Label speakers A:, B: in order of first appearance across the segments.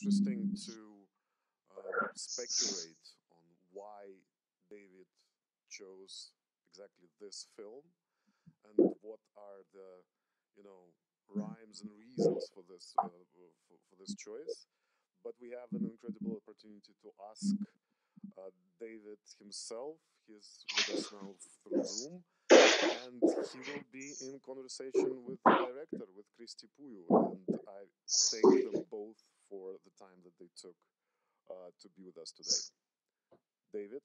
A: interesting to uh, speculate on why David chose exactly this film and what are the you know rhymes and reasons for this uh, for, for, this choice. But we have an incredible opportunity to ask uh, David himself. He's with us now through Zoom and he will be in conversation with the director, with Cristi Puiu, and I thank them both for the time that they took uh, to be with us today. David?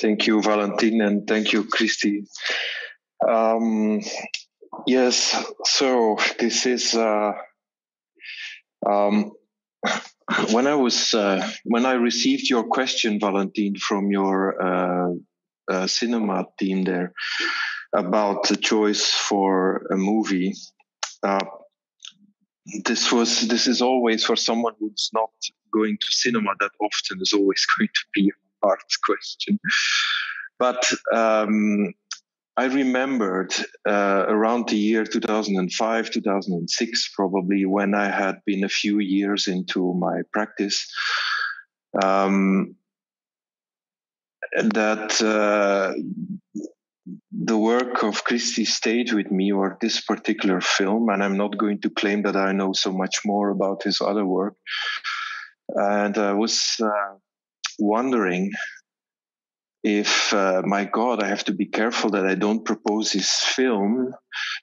B: Thank you, Valentin, and thank you, Cristi. Um, yes, so this is uh, um, when I was uh, when I received your question, Valentin, from your uh, uh, cinema team there about the choice for a movie. Uh, this was this is always for someone who's not going to cinema that often is always going to be a hard question. But um, I remembered uh, around the year 2005, 2006, probably when I had been a few years into my practice. Um, that uh, the work of Cristi stayed with me, or this particular film, and I'm not going to claim that I know so much more about his other work. And I was uh, wondering if, uh, my God, I have to be careful that I don't propose this film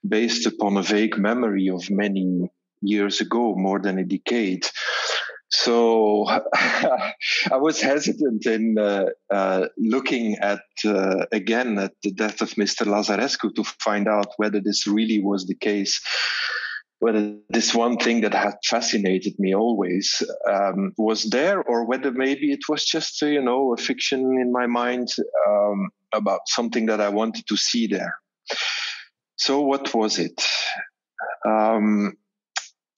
B: based upon a vague memory of many years ago, more than a decade. So I was hesitant in uh, uh, looking at uh, again at the death of Mr. Lazarescu to find out whether this really was the case, whether this one thing that had fascinated me always um, was there, or whether maybe it was just you know a fiction in my mind um, about something that I wanted to see there. So what was it? Um,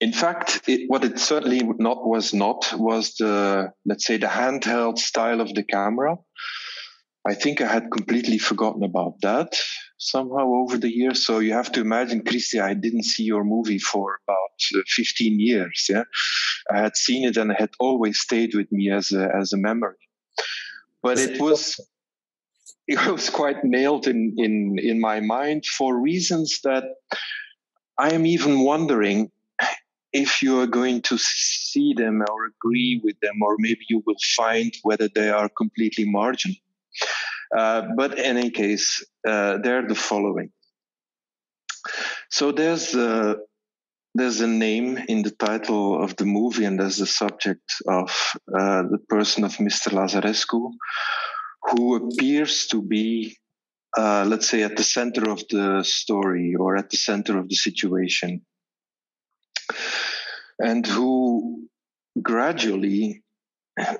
B: in fact, it, what it certainly not was not was the let's say the handheld style of the camera. I think I had completely forgotten about that somehow over the years. So you have to imagine, Cristi, I didn't see your movie for about uh, 15 years. Yeah, I had seen it and it had always stayed with me as a as a memory. But it was it was quite nailed in in in my mind for reasons that I am even wondering if you are going to see them or agree with them, or maybe you will find whether they are completely marginal. Uh, but in any case, uh, they're the following. So there's a, there's a name in the title of the movie, and there's the subject of uh, the person of Mr. Lazarescu, who appears to be, uh, let's say, at the center of the story or at the center of the situation and who gradually,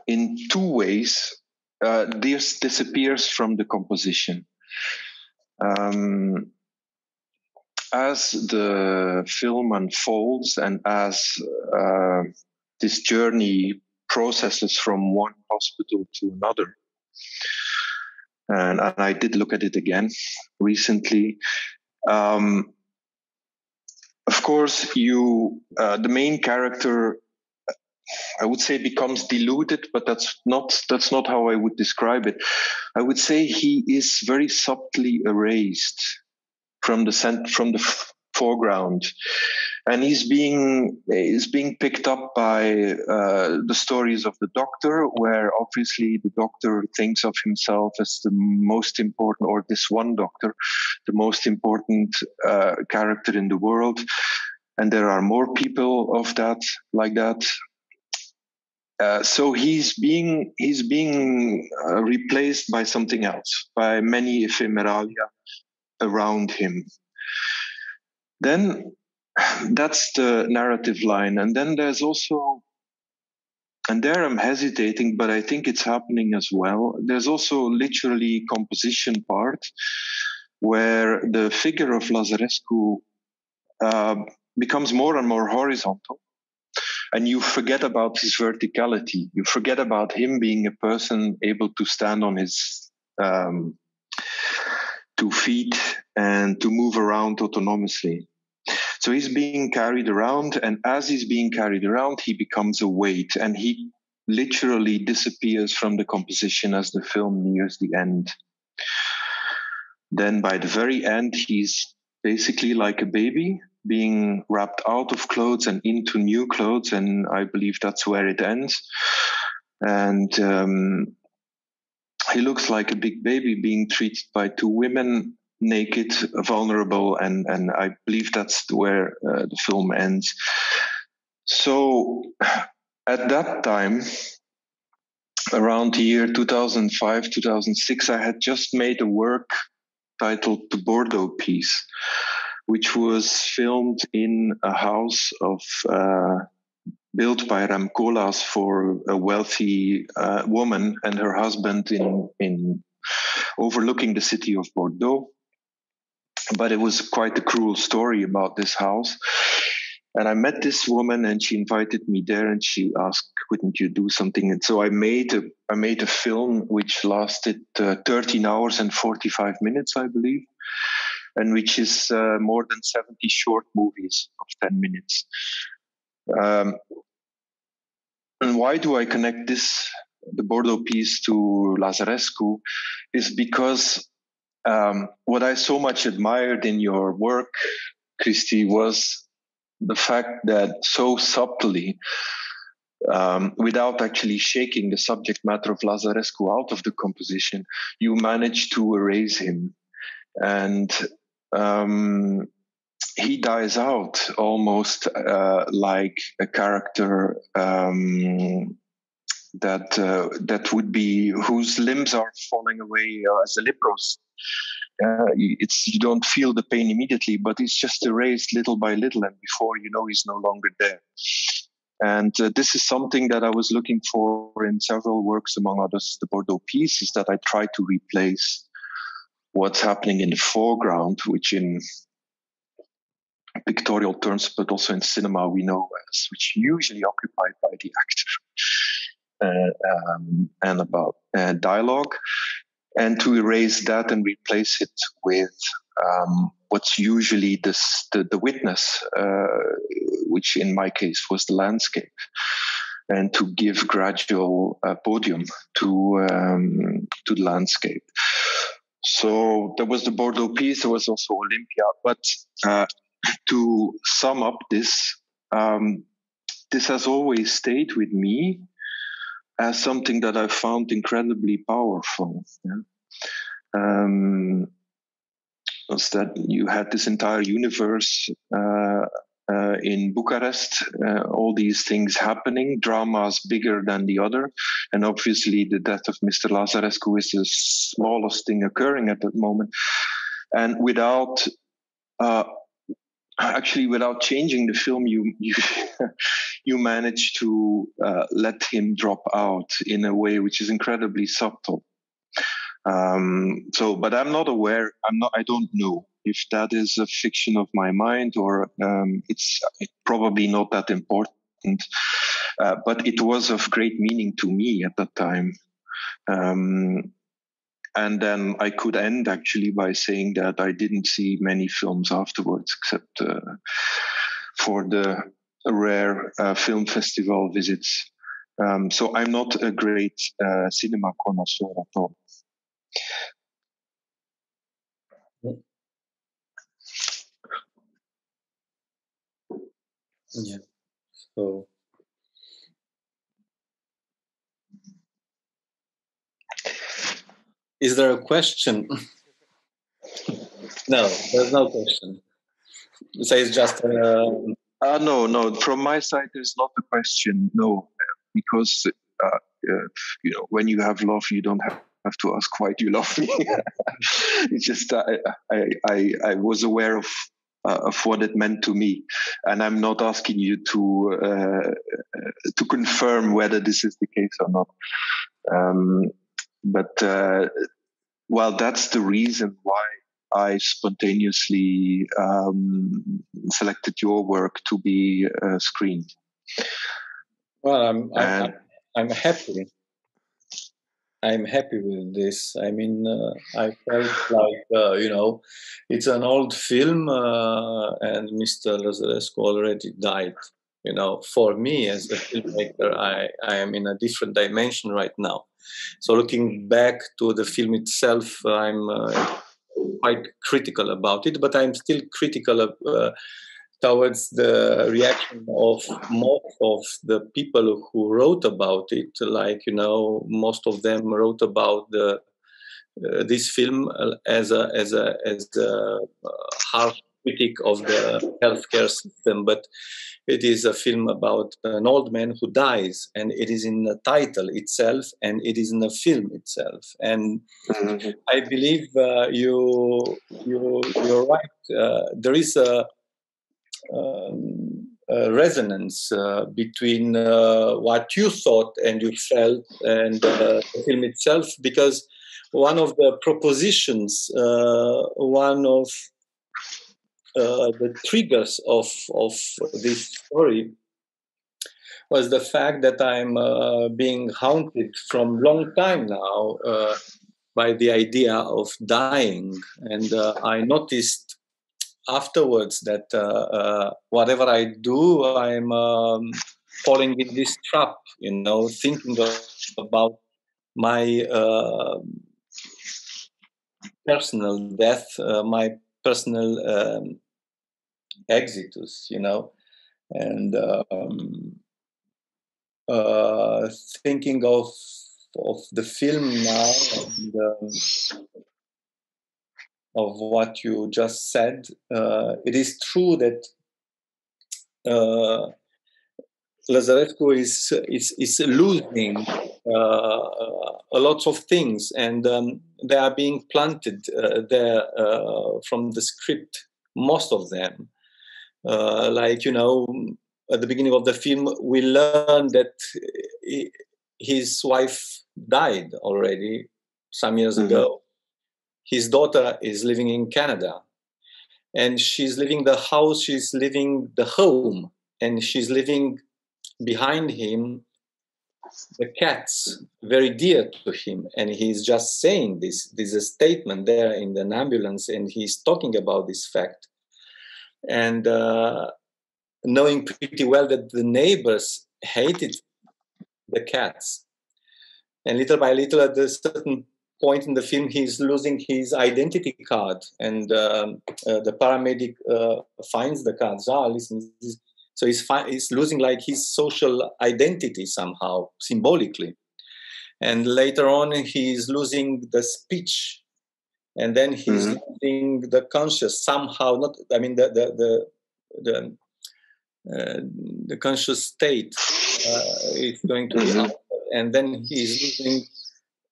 B: in two ways, uh, this disappears from the composition. Um, as the film unfolds and as uh, this journey processes from one hospital to another, and, and I did look at it again recently. Um, of course, you uh, the main character, I would say, becomes deluded, but that's not that's not how I would describe it. I would say he is very subtly erased from the cent- from the foreground and he's being is being picked up by uh, the stories of the doctor where obviously the doctor thinks of himself as the most important or this one doctor the most important uh, character in the world. And there are more people of that like that. Uh, so he's being he's being uh, replaced by something else by many ephemeralia around him. Then that's the narrative line. And then there's also, and there I'm hesitating, but I think it's happening as well. There's also literally composition part where the figure of Lazarescu uh, becomes more and more horizontal. And you forget about his verticality. You forget about him being a person able to stand on his um, two feet and to move around autonomously. So he's being carried around, and as he's being carried around, he becomes a weight, and he literally disappears from the composition as the film nears the end. Then by the very end, he's basically like a baby being wrapped out of clothes and into new clothes, and I believe that's where it ends. And um, he looks like a big baby being treated by two women, naked, vulnerable, and and I believe that's where uh, the film ends. So at that time, around the year 2005, 2006, I had just made a work titled The Bordeaux Piece, which was filmed in a house of uh, built by Rem Koolhaas for a wealthy uh, woman and her husband in in overlooking the city of Bordeaux. But it was quite a cruel story about this house. And I met this woman, and she invited me there, and she asked, "Couldn't you do something?" And so I made a I made a film which lasted uh, 13 hours and 45 minutes, I believe, and which is uh, more than 70 short movies of 10 minutes. Um, and why do I connect this, the Bordeaux piece, to Lazarescu? Is because um, what I so much admired in your work, Cristi, was the fact that so subtly, um, without actually shaking the subject matter of Lazarescu out of the composition, you managed to erase him. And um, he dies out almost uh, like a character um, that uh, that would be whose limbs are falling away uh, as a leprous. Uh, it's you don't feel the pain immediately, but it's just erased little by little, and before you know, he's no longer there. And uh, this is something that I was looking for in several works, among others, the Bordeaux piece, is that I try to replace what's happening in the foreground, which in pictorial terms, but also in cinema we know as, which usually occupied by the actor, um, and about uh, dialogue, and to erase that and replace it with um, what's usually this, the, the witness, uh, which in my case was the landscape. And to give gradual uh, podium to um, to the landscape. So there was the Bordeaux piece. There was also Olympia, but uh, to sum up this, um, this has always stayed with me as something that I found incredibly powerful. Yeah? Um, was that you had this entire universe uh, uh, in Bucharest, uh, all these things happening, dramas bigger than the other. And obviously, the death of Mr. Lazarescu is the smallest thing occurring at that moment. And without uh, actually without changing the film you you you manage to uh, let him drop out in a way which is incredibly subtle. Um, so but i'm not aware i'm not i don't know if that is a fiction of my mind or um, it's, probably not that important. Uh, but it was of great meaning to me at that time. Um, and then I could end actually by saying that I didn't see many films afterwards, except uh, for the rare uh, film festival visits. Um, so I'm not a great uh, cinema connoisseur at all.
C: Yeah. So Is there a question? no, there's no question. So it's just
B: uh, uh, no, no. From my side, there's not a question. No, because uh, uh, you know, when you have love, you don't have have to ask why do you love me. it's just I, I, I I was aware of uh, of what it meant to me, and I'm not asking you to uh, to confirm whether this is the case or not. Um, but uh, well, that's the reason why I spontaneously um, selected your work to be uh, screened.
C: Well, I'm, I'm, I'm happy. I'm happy with this. I mean, uh, I felt like uh, you know, it's an old film, uh, and Mr. Lazarescu already died. You know, for me as a filmmaker, I I am in a different dimension right now. So looking back to the film itself, I'm uh, quite critical about it, but I'm still critical of, uh, towards the reaction of most of the people who wrote about it. Like you know, most of them wrote about the uh, this film as a as a as a harsh critic of the healthcare system, but it is a film about an old man who dies, and it is in the title itself, and it is in the film itself. And mm-hmm. I believe uh, you you you're right. Uh, there is a, um, a resonance uh, between uh, what you thought and you felt and uh, the film itself, because one of the propositions, uh, one of uh, the triggers of of this story was the fact that I'm uh, being haunted from long time now uh, by the idea of dying, and uh, I noticed afterwards that uh, whatever I do, I'm um, falling in this trap. You know, thinking of, about my personal death, my personal um, exitus, you know, and um, uh, thinking of of the film now and um, of what you just said, uh, it is true that uh, is, is, is losing uh, a lot of things, and um, they are being planted uh, there uh, from the script, most of them. Uh, like you know, at the beginning of the film, we learn that he, his wife died already some years mm-hmm. ago. His daughter is living in Canada, and she's leaving the house. She's leaving the home, and she's leaving behind him the cats very dear to him and he's just saying this there's a statement there in an ambulance and he's talking about this fact and uh, knowing pretty well that the neighbors hated the cats. And little by little, at a certain point in the film, he's losing his identity card, and um, uh, the paramedic uh, finds the card. Ah, listen, so he's, fi- he's losing like his social identity somehow, symbolically. And later on, he's losing the speech and then he's mm-hmm. losing the conscious somehow. Not, I mean, the the the the, uh, the conscious state uh, is going to mm-hmm. be and then he's losing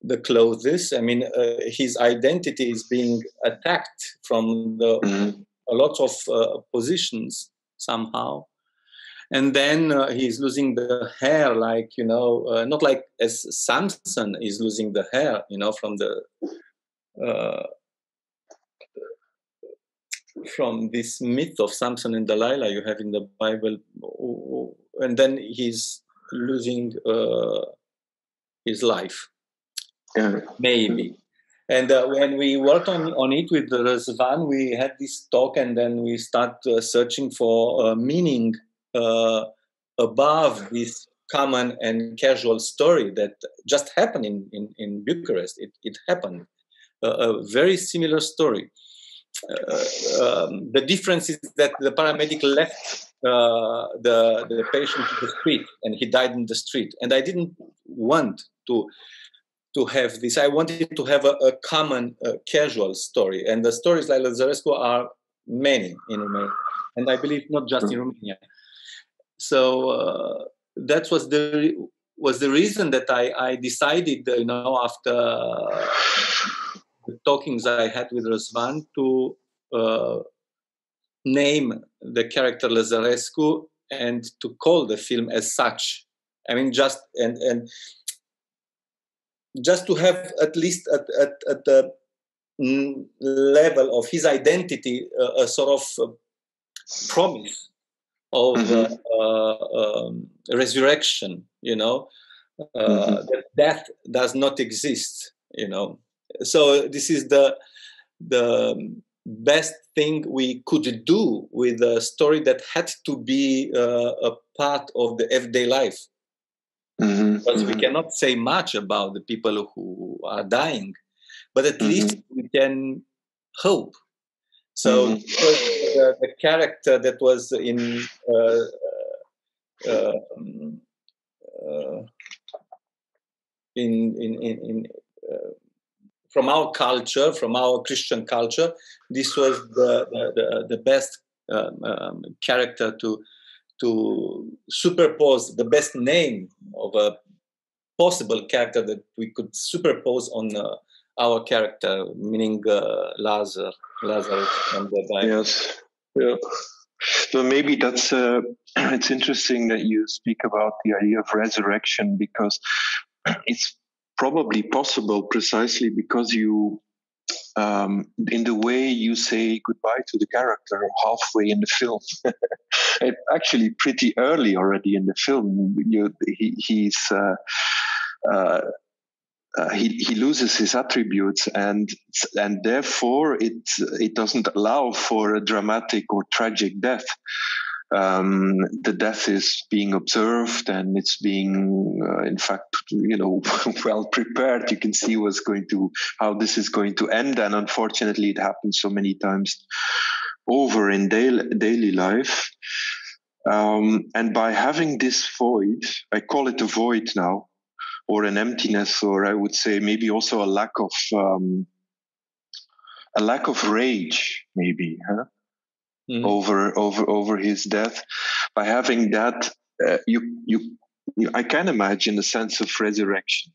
C: the clothes. I mean, uh, his identity is being attacked from the mm-hmm. a lot of uh, positions somehow. And then uh, he's losing the hair, like you know, uh, not like as Samson is losing the hair, you know, from the from this myth of Samson and Delilah you have in the Bible, and then he's losing uh, his life. Yeah. Maybe. And uh, when we worked on, on it with Razvan, we had this talk, and then we start uh, searching for uh, meaning uh, above this common and casual story that just happened in, in, in Bucharest. It, it happened a very similar story. Uh, um, the difference is that the paramedic left uh, the the patient to the street and he died in the street. And I didn't want to to have this. I wanted to have a, a common uh, casual story. And the stories like Lazarescu are many in Romania, and I believe not just in Romania. So uh, that was the was the reason that I, I decided, you know, after talkings I had with Razvan to uh, name the character Lazarescu and to call the film as such. I mean, just and and just to have at least at at, at the level of his identity uh, a sort of uh, promise of mm-hmm. uh, um, resurrection. You know, uh, mm-hmm. that death does not exist. You know, so this is the the best thing we could do with a story that had to be uh, a part of the everyday life. Mm-hmm. Because we mm-hmm. cannot say much about the people who are dying, but at mm-hmm. least we can hope. So mm-hmm. the, the, character that was in uh, uh, um, uh, in in in, in uh, from our culture, from our Christian culture, this was the the, the best um, um, character to to superpose the best name of a possible character that we could superpose on uh, our character, meaning uh, Lazarus, Lazarus from the Bible.
B: Yes, yeah. So maybe that's uh, it's interesting that you speak about the idea of resurrection because it's probably possible precisely because you um, in the way you say goodbye to the character halfway in the film. actually, pretty early already in the film, you, he, he's uh, uh, uh, he, he loses his attributes and and therefore it it doesn't allow for a dramatic or tragic death um, the death is being observed and it's being uh, in fact you know well prepared. You can see what's going to how this is going to end. And unfortunately it happens so many times over in daily, daily life. Um, and by having this void i call it a void now or an emptiness or i would say maybe also a lack of um, a lack of rage maybe huh? Mm-hmm. over over over his death. By having that, uh, you, you, you I can imagine a sense of resurrection,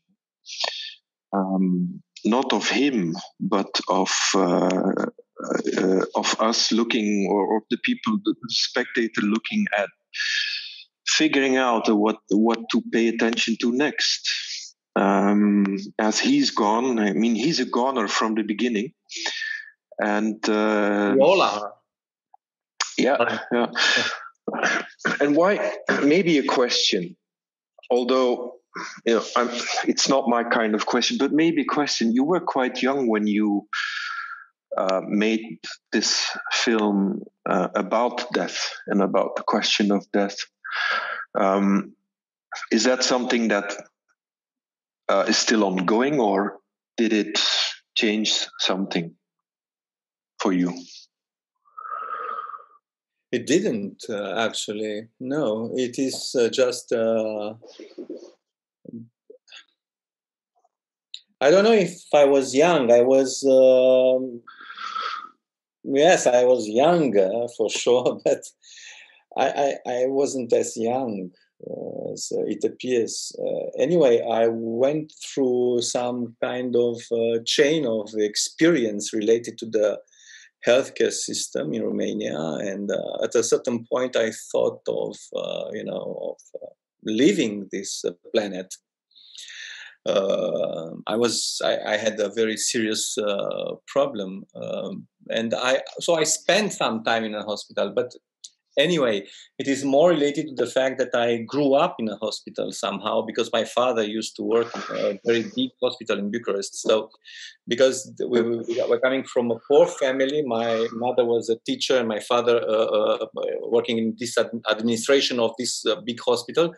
B: um, not of him, but of uh, uh, of us looking, or of the people, the spectator looking at, figuring out what what to pay attention to next. Um, as he's gone, I mean, he's a goner from the beginning, and uh,
C: we all are.
B: Yeah, yeah. And why? Maybe a question, although you know, I'm, it's not my kind of question, but maybe a question. You were quite young when you uh, made this film uh, about death and about the question of death. Um, is that something that uh, is still ongoing, or did it change something for you?
C: It didn't uh, actually. No, it is uh, just. Uh, I don't know if I was young. I was. Um, yes, I was younger for sure, but I, I, I wasn't as young uh, as it appears. Uh, anyway, I went through some kind of uh, chain of experience related to the healthcare system in Romania. And uh, at a certain point, I thought of, uh, you know, of uh, leaving this uh, planet. Uh, I was, I, I, had a very serious problem, um, and I, so I spent some time in a hospital. But anyway, it is more related to the fact that I grew up in a hospital somehow because my father used to work in a very big hospital in Bucharest. So, because we, we were coming from a poor family, my mother was a teacher and my father uh, uh, working in this administration of this uh, big hospital.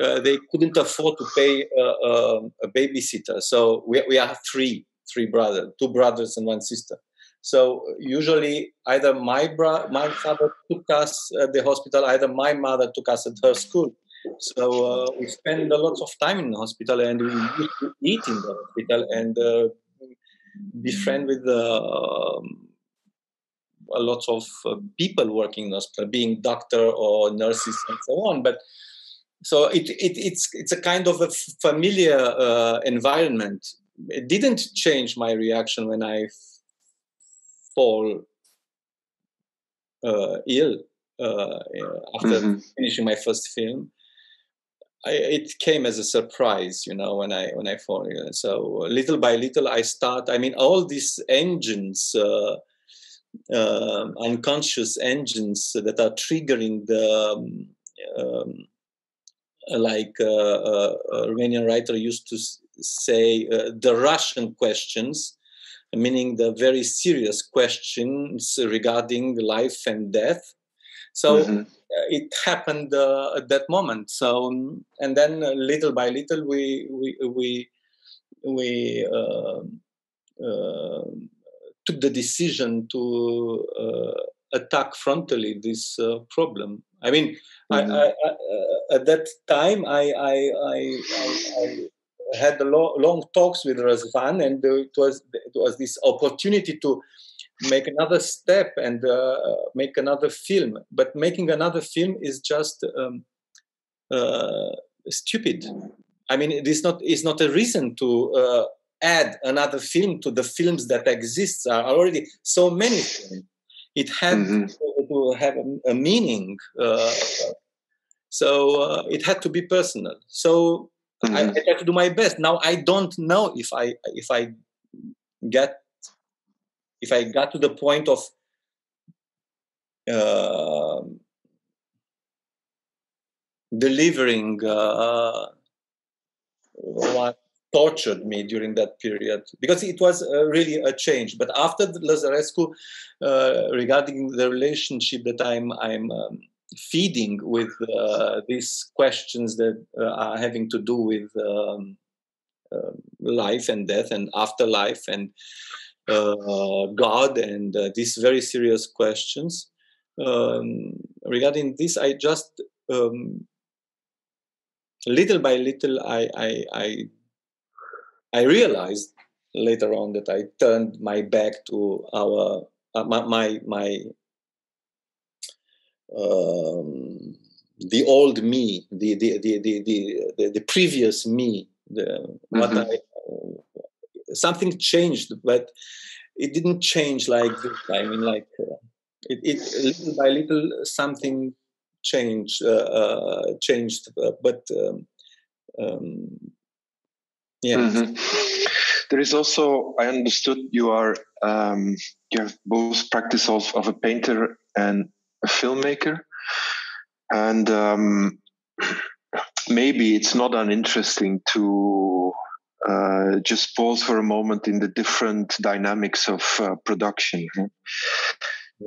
C: Uh, they couldn't afford to pay a babysitter. So we, we are three, three brothers, two brothers and one sister. So usually, either my bro- my father took us at the hospital, either my mother took us at her school. So uh, we spend a lot of time in the hospital, and we used to eat in the hospital and uh, be friend with uh, a lot of uh, people working in the hospital, being doctor or nurses and so on. But so it, it it's it's a kind of a familiar uh, environment. It didn't change my reaction when I fall uh, ill uh, after mm-hmm. finishing my first film. I, it came as a surprise, you know, when I when I fall ill. So little by little, I start. I mean, all these engines, uh, uh, unconscious engines that are triggering the um, um, like uh, uh, a Romanian writer used to say, uh, the Russian questions, meaning the very serious questions regarding life and death. So mm-hmm. it happened at that moment. So and then little by little we we we we took the decision to uh, attack frontally this uh, problem. I mean, mm-hmm. I, I, uh, at that time, I, I had long, long talks with Razvan, and it was it was this opportunity to make another step and uh, make another film. But making another film is just um, uh, stupid. I mean, it is not is not a reason to uh, add another film to the films that exist are already so many films. It had mm-hmm. to, to, have a, a meaning. Uh, so uh, it had to be personal. So mm-hmm. I, I had to do my best. Now I don't know if I if I get if I got to the point of uh, delivering uh, what tortured me during that period because it was uh, really a change. But after Lazarescu, uh, regarding the relationship that I'm I'm um, feeding with uh, these questions that uh, are having to do with um, uh, life and death and afterlife and uh, God and these very serious questions. Um, regarding this, I just um, little by little I, I, I I realized later on that I turned my back to our uh, my my, my um, the old me, the the the the the, the previous me. The, mm-hmm. what I, something changed, but it didn't change like this. I mean, like uh, it, it little by little something changed uh, uh changed, uh, but. Um, um,
B: yeah. Mm-hmm. There is also, I understood you are, um, you have both practice of, of a painter and a filmmaker. And um, maybe it's not uninteresting to uh, just pause for a moment in the different dynamics of uh, production.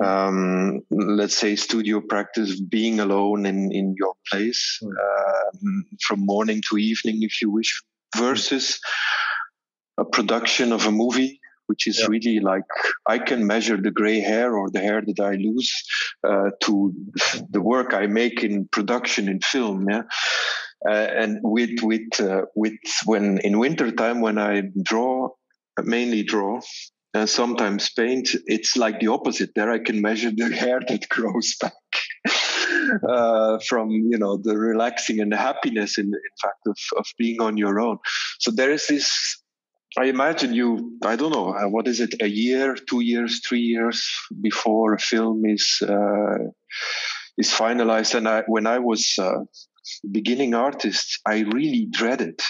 B: Um, let's say studio practice, being alone in, in your place um, from morning to evening, if you wish, versus a production of a movie which is yeah. really like I can measure the gray hair or the hair that I lose uh, to the work I make in production in film. Yeah, uh, and with with uh, with when in winter time when I draw, mainly draw. And sometimes paint, it's like the opposite. There I can measure the hair that grows back. uh, from you know the relaxing and the happiness in, in fact of, of being on your own so there is this i imagine you i don't know uh, what is it a year two years three years before a film is uh, is finalized. And I, when i was uh, beginning artist i really dreaded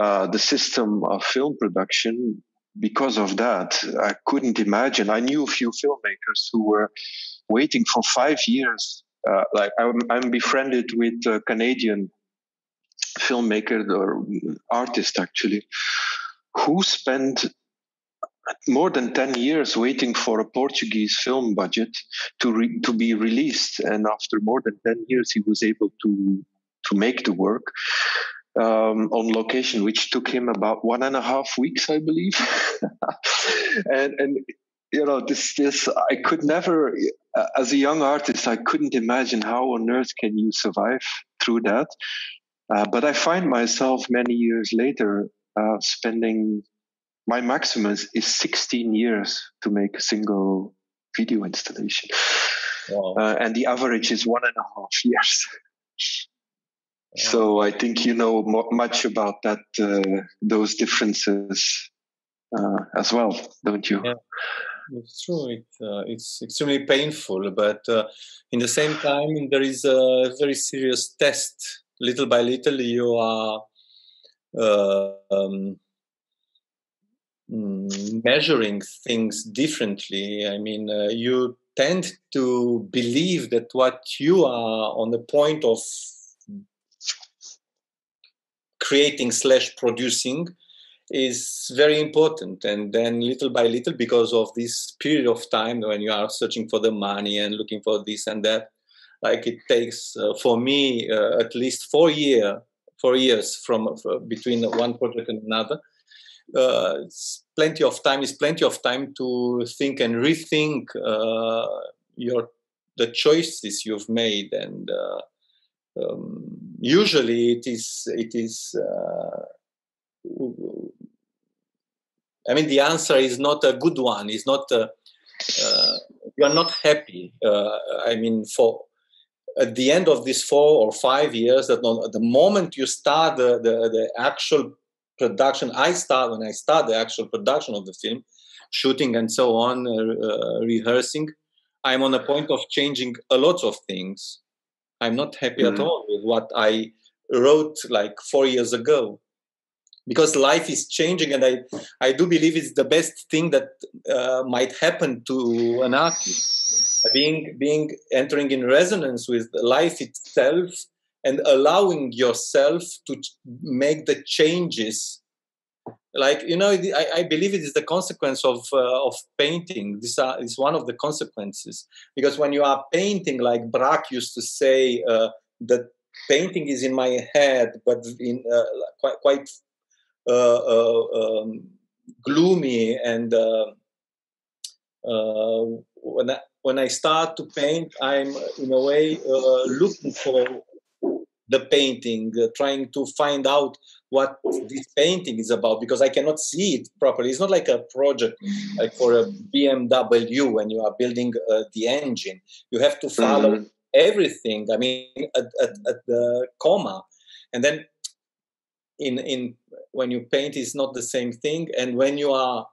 B: uh, the system of film production. Because of that i couldn't imagine. I knew a few filmmakers who were waiting for five years like I'm, I'm, befriended with a Canadian filmmaker or artist actually, who spent more than 10 years waiting for a Portuguese film budget to re- to be released. And after more than 10 years he was able to to make the work um, on location which took him about one and a half weeks I believe. And and you know this this i could never as a young artist i couldn't imagine how on earth can you survive through that. Uh, but i find myself many years later uh, spending my maximum is 16 years to make a single video installation wow. Uh, and the average is one and a half years wow. so i think you know much about that uh, those differences uh, as well don't you
C: yeah it's true. It, uh, it's extremely painful, but uh, in the same time, there is a very serious test. Little by little, you are um, mm, measuring things differently. I mean, uh, you tend to believe that what you are on the point of creating slash producing is very important and then little by little because of this period of time when you are searching for the money and looking for this and that like it takes uh, for me uh, at least four year four years from uh, between one project and another uh, it's plenty of time is plenty of time to think and rethink uh, your the choices you've made and uh, um, usually it is it is I mean, the answer is not a good one. It's not. Uh, uh, you are not happy. Uh, I mean, for at the end of these four or five years, that the moment you start the, the, the actual production, I start when I start the actual production of the film, shooting and so on, uh, uh, rehearsing. I'm on a point of changing a lot of things. I'm not happy mm-hmm. at all with what I wrote like four years ago because life is changing and i i do believe it's the best thing that uh, might happen to an artist being being entering in resonance with life itself and allowing yourself to make the changes. Like you know I, I believe it is the consequence of uh, of painting. This uh, is one of the consequences. Because when you are painting like braque used to say uh, that painting is in my head but in uh, quite quite uh, uh, um, gloomy and uh, when I, when I start to paint, I'm in a way looking for the painting, uh, trying to find out what this painting is about because I cannot see it properly. It's not like a project like for a BMW when you are building uh, the engine. You have to follow mm-hmm. everything. I mean, at, at, at, the comma, and then in in when you paint is not the same thing and when you are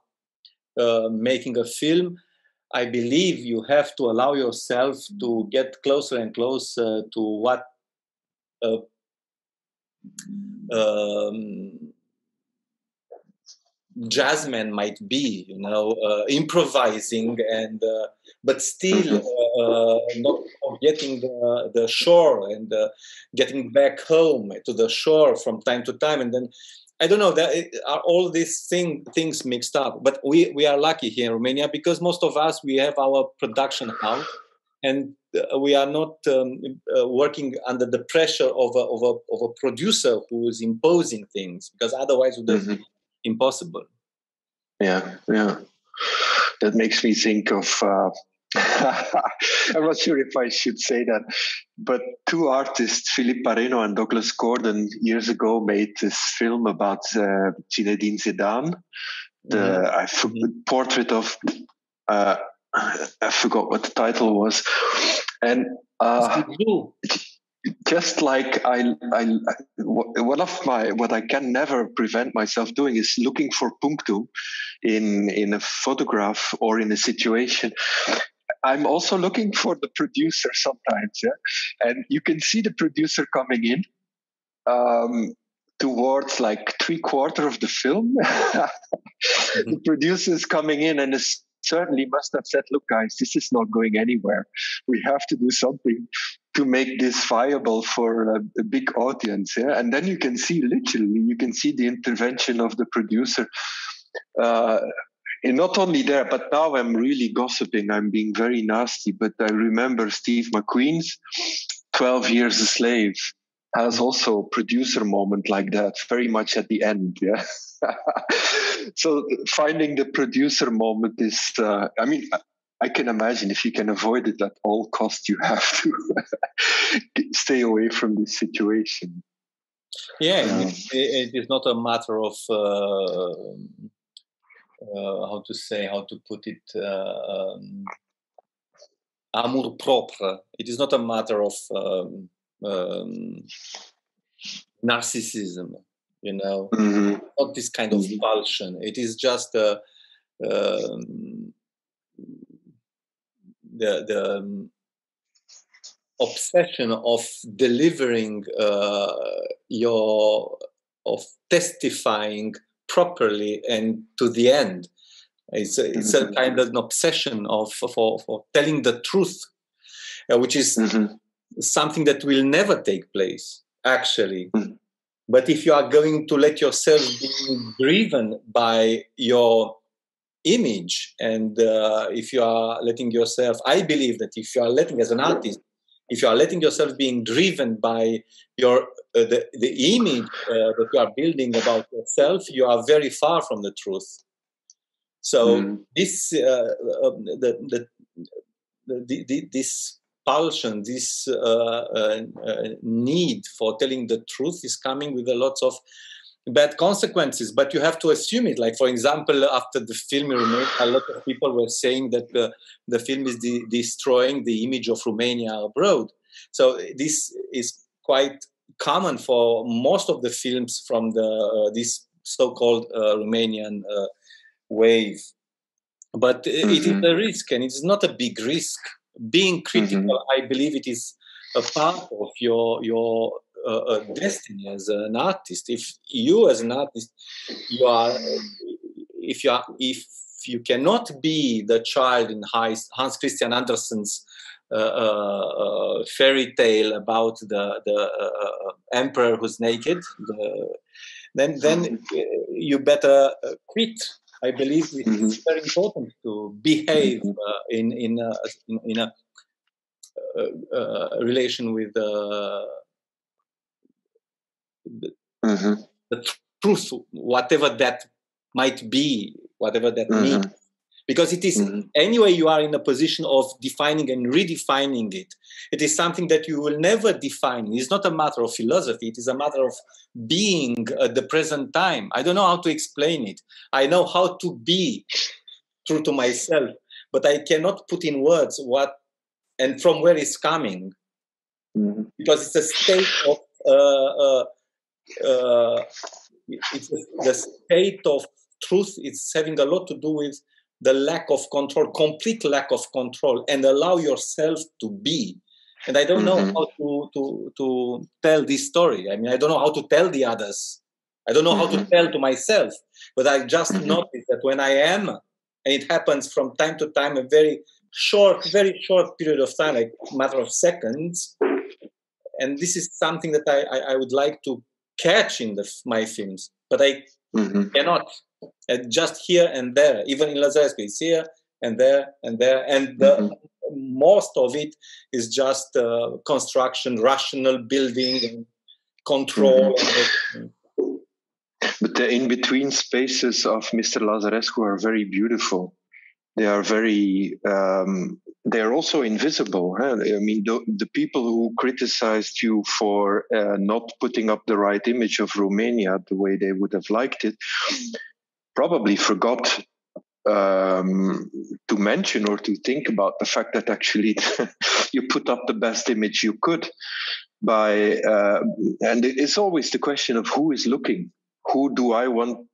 C: uh, making a film i believe you have to allow yourself to get closer and closer to what uh, um, might be, you know, uh, improvising and uh, but still uh, not forgetting the, the shore and uh, getting back home to the shore from time to time, and then. I don't know. That are all these thing, things mixed up, but we, we are lucky here in Romania because most of us we have our production house, and uh, we are not um, uh, working under the pressure of a, of a, of a producer who is imposing things because otherwise it would mm-hmm impossible.
B: Yeah, yeah. That makes me think of. Uh, I'm not sure if I should say that, but two artists, Philippe Parreno and Douglas Gordon, years ago made this film about uh, Zinedine Zidane, the mm-hmm. mm-hmm. portrait of. Uh, I forgot what the title was, and uh, just like I, I, one of my what I can never prevent myself doing is looking for punctum in in a photograph or in a situation. I'm also looking for the producer sometimes, yeah, and you can see the producer coming in um, towards like three quarter of the film. mm-hmm. The producer is coming in and is certainly must have said, look, guys, this is not going anywhere. We have to do something to make this viable for a, a, big audience. Yeah? And then you can see literally, you can see the intervention of the producer. Uh, and not only there, but now I'm really gossiping. I'm being very nasty. But I remember Steve McQueen's 12 Years a Slave has also a producer moment like that, very much at the end. Yeah. so finding the producer moment is, uh, I mean, I can imagine if you can avoid it at all costs, you have to stay away from this situation.
C: Yeah, um, it, it is not a matter of uh, uh, how to say, how to put it, uh, um, amour propre. It is not a matter of um, um narcissism, you know, mm-hmm. not this kind of mm It is just a. Um, the the um, obsession of delivering uh, your of testifying properly and to the end it's a, it's mm-hmm. a kind of an obsession of for, for telling the truth uh, which is mm-hmm. something that will never take place actually mm-hmm. But if you are going to let yourself be driven by your image, and uh, if you are letting yourself, I believe that if you are letting as an artist, if you are letting yourself being driven by your uh, the, the image uh, that you are building about yourself, you are very far from the truth. So mm. this uh, um, the, the, the, the, this pulsion, this uh, uh, uh, need for telling the truth is coming with a lot of bad consequences but you have to assume it like for example after the film remade a lot of people were saying that the, the film is de- destroying the image of romania abroad so this is quite common for most of the films from the uh, this so-called uh, romanian uh, wave but mm-hmm. it is mm-hmm. a risk and it's not a big risk being critical mm-hmm. i believe it is a part of your your uh, a destiny as an artist. If you, as an artist, you are, if you are, if you cannot be the child in Hans Christian Andersen's uh, uh, fairy tale about the the uh, emperor who's naked, the, then then mm-hmm. you better quit. I believe it's mm-hmm. very important to behave uh, in in a, in, in a uh, uh, relation with the, mm-hmm. the truth, whatever that might be, whatever that mm-hmm. means. Because it is, mm-hmm. anyway, you are in a position of defining and redefining it. It is something that you will never define. It's not a matter of philosophy, it is a matter of being at the present time. I don't know how to explain it. I know how to be true to myself, but I cannot put in words what and from where it's coming. Mm-hmm. Because it's a state of uh, uh, uh, it's the state of truth is having a lot to do with the lack of control, complete lack of control, and allow yourself to be. And I don't mm-hmm. know how to, to, to tell this story. I mean, I don't know how to tell the others. I don't know mm-hmm. how to mm-hmm. tell to myself. But I just mm-hmm. noticed that when I am, and it happens from time to time, a very short, very short period of time, like matter of seconds. And this is something that I, I, I would like to catch in the, my films, but I mm-hmm. cannot. Uh, just here and there, even in Lazarescu, it's here and there and there, and the, mm-hmm. most of it is just uh, construction, rational building, and control. Mm-hmm.
B: but the in between spaces of Mr. Lazarescu are very beautiful. They are very um, they're also invisible. Huh? I mean, the, the, people who criticized you for uh, not putting up the right image of Romania the way they would have liked it probably forgot um, to mention or to think about the fact that actually you put up the best image you could by, uh, and it's always the question of who is looking. Who do I want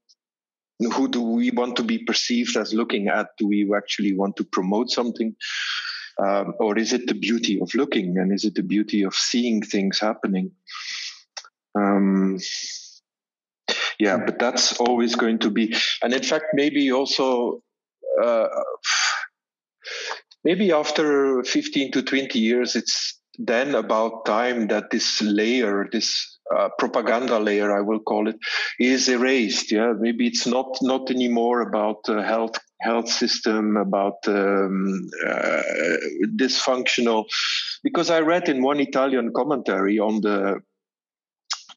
B: who do we want to be perceived as looking at? Do we actually want to promote something? Um, or is it the beauty of looking and is it the beauty of seeing things happening? Um, yeah, but that's always going to be, and in fact, maybe also, uh, maybe after 15 to 20 years, it's then about time that this layer, this uh, propaganda layer, I will call it, is erased. Yeah, maybe it's not not anymore about the health health system, about um, uh, dysfunctional. Because I read in one Italian commentary on the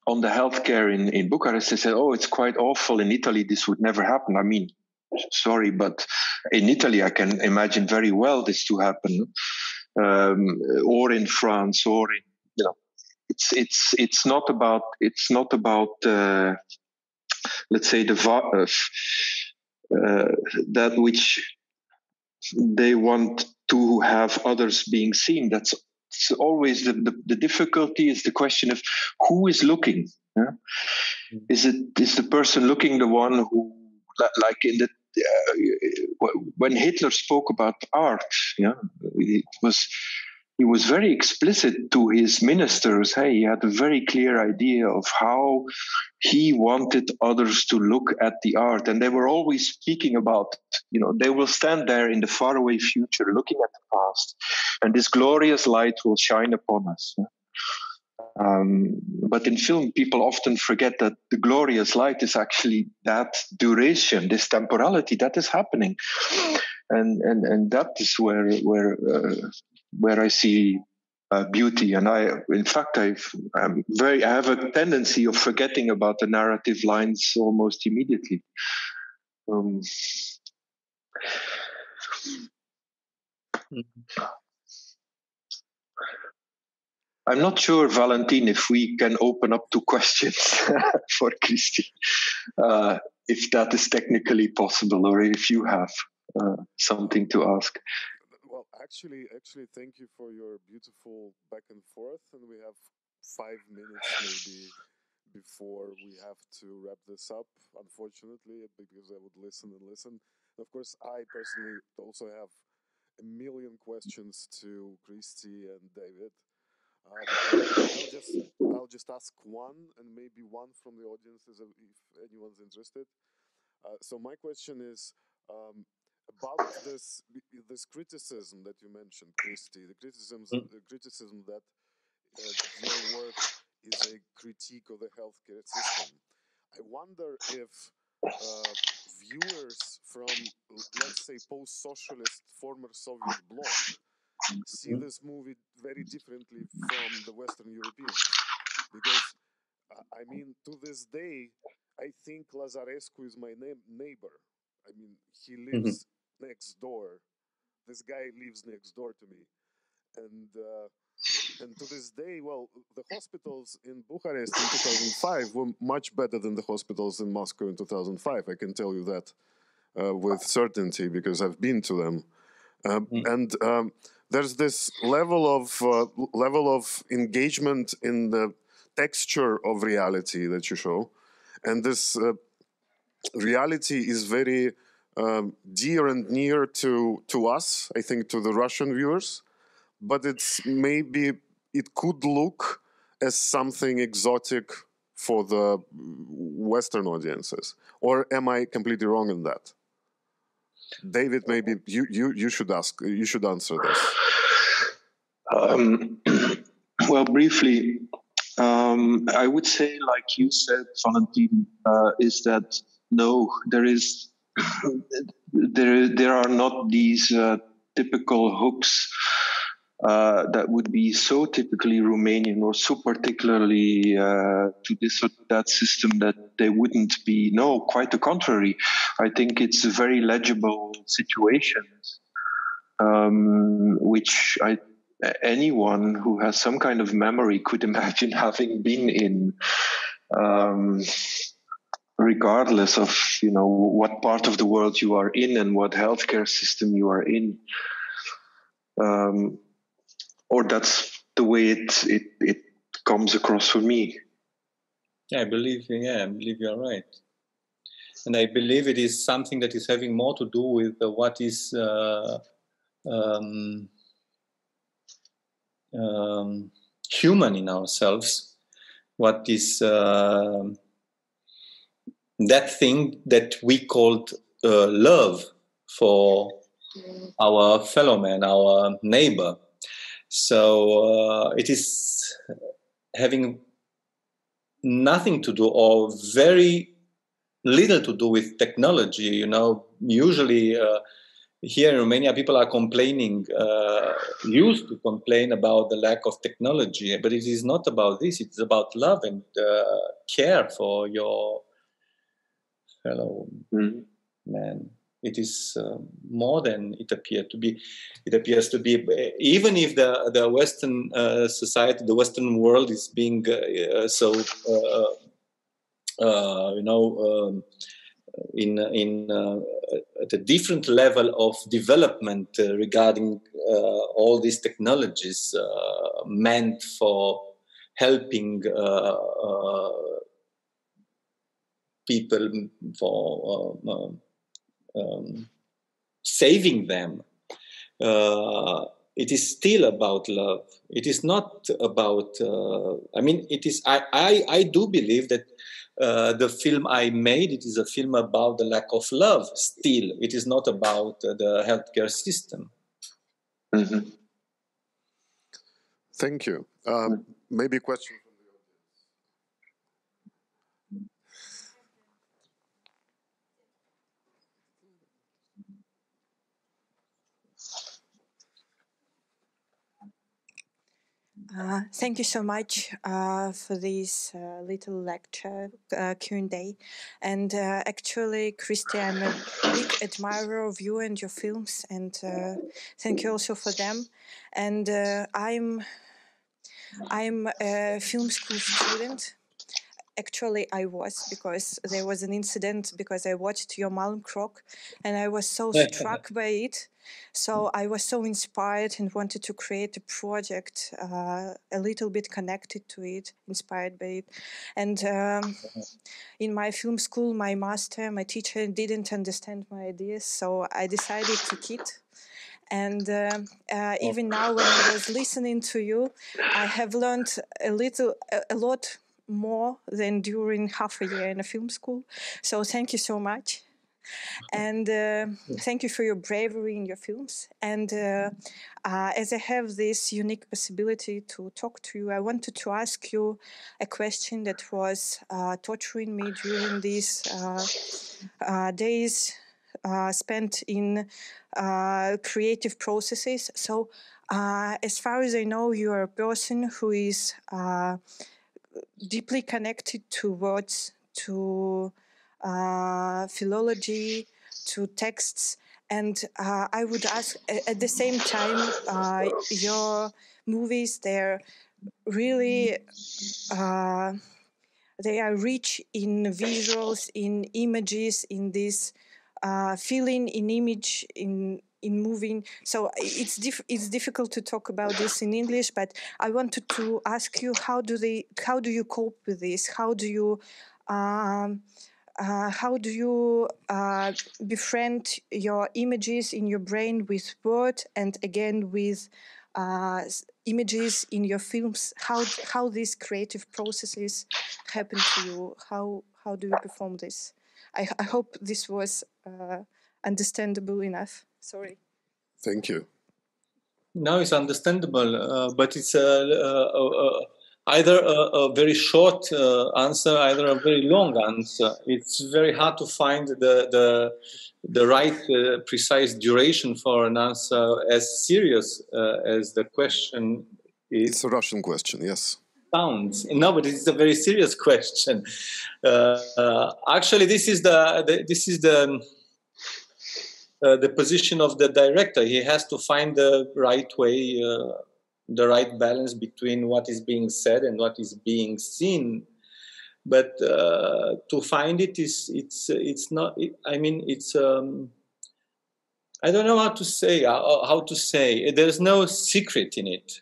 B: on the healthcare in in Bucharest, they said, "Oh, it's quite awful in Italy. This would never happen." I mean, sorry, but in Italy, I can imagine very well this to happen, um, or in France, or in it's it's it's not about it's not about uh, let's say the uh, uh, that which they want to have others being seen. That's always the, the, the difficulty is the question of who is looking. Yeah? Mm. Is it is the person looking the one who like in the uh, when Hitler spoke about art, yeah, it was he was very explicit to his ministers. Hey, he had a very clear idea of how he wanted others to look at the art. And they were always speaking about, you know, they will stand there in the faraway future looking at the past, and this glorious light will shine upon us. Um, but in film, people often forget that the glorious light is actually that duration, this temporality that is happening, and and and that is where where uh, where I see uh, beauty. And I, in fact, I've, I'm very, I have a tendency of forgetting about the narrative lines almost immediately. Um, I'm not sure, Valentin, if we can open up to questions for Cristi, uh, if that is technically possible, or if you have uh, something to ask.
A: Actually, actually, thank you for your beautiful back and forth, and we have five minutes maybe before we have to wrap this up. Unfortunately, because I would listen and listen. Of course, I personally also have a million questions to Cristi and David. Um, I'll just I'll just ask one, and maybe one from the audience if anyone's interested. Uh, so my question is, um, about this this criticism that you mentioned, Cristi, the criticism mm. the criticism that uh, your work is a critique of the healthcare system. I wonder if uh, viewers from, let's say, post-socialist former Soviet bloc see mm. this movie very differently from the Western Europeans, because uh, I mean, to this day, I think Lazarescu is my na- neighbor. I mean, he mm-hmm. Next door. This guy lives next door to me, and uh, and to this day, well, the hospitals in Bucharest in 2005 were much better than the hospitals in Moscow in 2005. I can tell you that uh, with certainty because I've been to them, uh, mm. and um, there's this level of uh, level of engagement in the texture of reality that you show, and this uh, reality is very um, dear and near to to us. I think to the Russian viewers, but it's maybe it could look as something exotic for the Western audiences. Or am I completely wrong in that? David, maybe you, you, you should ask, you should answer this.
B: Um, well, briefly, um, I would say, like you said, Valentin, uh, is that no, there is there there are not these uh, typical hooks uh, that would be so typically Romanian or so particularly uh, to this or that system that they wouldn't be. No, quite the contrary. I think it's a very legible situations, um, which I anyone who has some kind of memory could imagine having been in. Um, regardless of you know what part of the world you are in and what healthcare system you are in. Um, or that's the way it it, it comes across for me.
C: Yeah i believe yeah i believe you're right. And i believe it is something that is having more to do with what is uh, um, um, human in ourselves what is uh, that thing that we called uh, love for our fellow man, our neighbor. So uh, it is having nothing to do or very little to do with technology. You know, usually uh, here in Romania, people are complaining, uh, used to complain about the lack of technology, but it is not about this. It's about love and uh, care for your fellow mm. man. It is uh, more than it appeared to be. It appears to be, even if the the Western uh, society, the Western world, is being uh, so, uh, uh, you know, um, in in uh, at a different level of development regarding all these technologies meant for helping people for um, um, um, saving them. Uh, it is still about love. It is not about. Uh, I mean, it is. I I, I do believe that uh, the film I made it is a film about the lack of love. Still, it is not about uh, the healthcare system.
B: Mm-hmm.
A: Thank you. Um, maybe a question
D: Uh, thank you so much uh, for this uh, little lecture uh, Q&A. And uh, actually, Cristi, I'm a big admirer of you and your films, and thank you also for them. And I'm I'm a film school student, actually I was because there was an incident because I watched your Malmkrog and I was so struck by it. So I was so inspired and wanted to create a project uh, a little bit connected to it, inspired by it. And um, in my film school, my master, my teacher didn't understand my ideas, so I decided to quit and uh, uh, even now when i was listening to you i have learned a little a, a lot more than during half a year in a film school. So thank you so much. And uh, thank you for your bravery in your films. And uh, uh, as I have this unique possibility to talk to you, I wanted to ask you a question that was uh, torturing me during these uh, uh, days spent in creative processes. So, as far as I know, you are a person who is deeply connected to words, to uh, philology, to texts. And uh, I would ask at the same time, uh, your movies, they're really, uh, they are rich in visuals, in images, in this uh, feeling, in image, in in moving. So it's it's difficult to talk about this in English, but I wanted to ask you how do they how do you cope with this? How do you um, uh, how do you uh, befriend your images in your brain with word and again with uh, images in your films? How how these creative processes happen to you? How how do you perform this? I, I hope this was uh, understandable enough. Sorry.
A: Thank you.
C: No, it's understandable, uh, but it's uh, either a, a, very short uh, answer, either a very long answer. It's very hard to find the the, the right uh, precise duration for an answer as serious uh, as the question is.
A: It's a Russian question, yes.
C: Sounds no, but it's a very serious question. actually, this is the, the this is the uh, the position of the director. He has to find the right way, uh, the right balance between what is being said and what is being seen. But uh, to find it is it's it's not. I mean, it's. Um, I don't know how to say uh, how to say. There's no secret in it.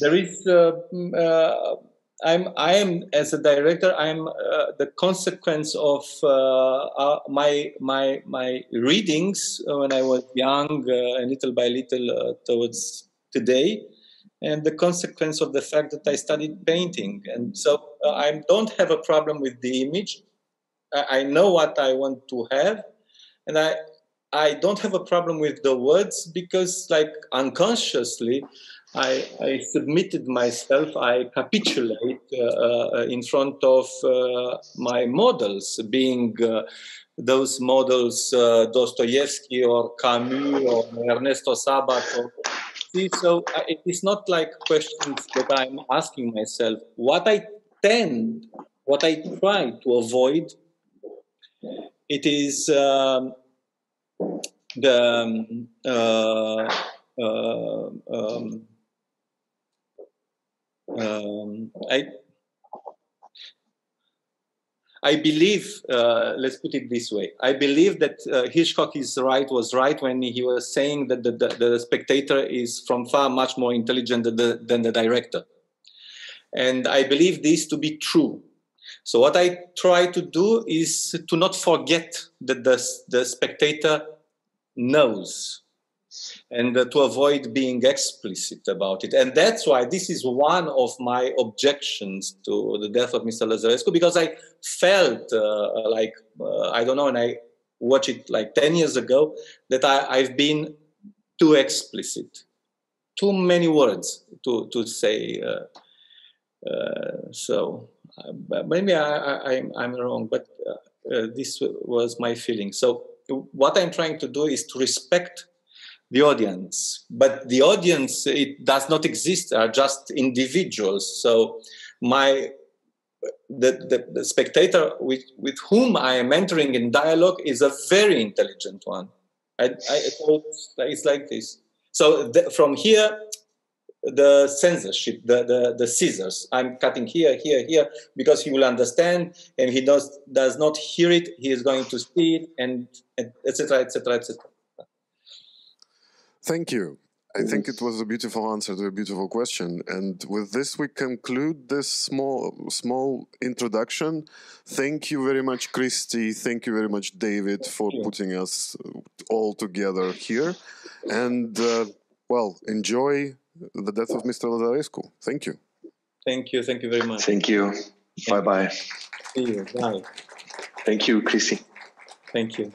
C: There is uh, I'm I am as a director I'm uh, the consequence of uh, uh, my my my readings when I was young uh, and little by little uh, towards today and the consequence of the fact that I studied painting. And so uh, I don't have a problem with the image. I, I know what I want to have and I I don't have a problem with the words because like unconsciously I, I, submitted myself, I capitulate uh, uh, in front of uh, my models, being uh, those models uh, Dostoevsky or Camus or Ernesto Sabato. See, so uh, it is not like questions that I'm asking myself. What I tend, what I try to avoid, it is um, the um, um, um, I I believe, uh, let's put it this way, I believe that uh, Hitchcock is right, was right when he was saying that the, the, the spectator is from far much more intelligent than the, than the director. And I believe this to be true. So what I try to do is to not forget that the, the spectator knows and uh, to avoid being explicit about it. And that's why this is one of my objections to the death of Mr. Lazarescu, because I felt uh, like, uh, I don't know, and I watched it like 10 years ago, that I, have been too explicit, too many words to, to say. Uh, uh, so uh, maybe I, am wrong, but this was my feeling. So what I'm trying to do is to respect the audience. But the audience, it does not exist, are just individuals. So my the, the, the spectator with, with whom I am entering in dialogue is a very intelligent one. I, I it's like this. So the, from here, the censorship, the, the, the scissors. I'm cutting here, here, here, because he will understand and he does, does not hear it, he is going to see it, and etc., etc., etc.
A: Thank you. I think it was a beautiful answer to a beautiful question. And with this, we conclude this small, small introduction. Thank you very much, Cristi. Thank you very much, David, for putting us all together here. And uh, well, enjoy the death of Mr. Lazarescu. Thank you.
C: Thank you. Thank you very much.
B: Thank you. Bye bye.
C: See you. Bye.
B: Thank you, Chrissy.
C: Thank you.